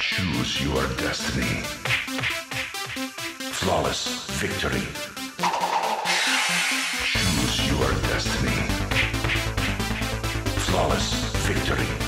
Choose your destiny. Flawless victory. Choose your destiny. Flawless victory.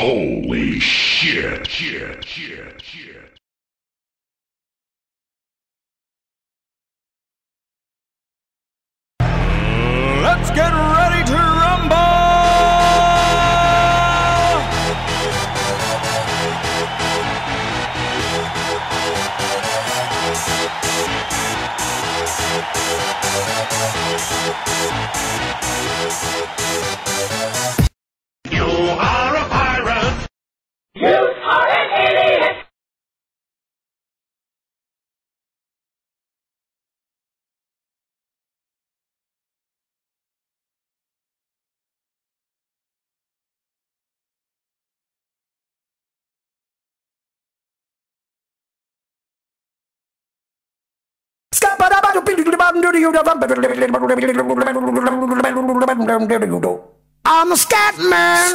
Holy shit, shit, shit, shit. Let's get ready to rumble! I'm a scat man.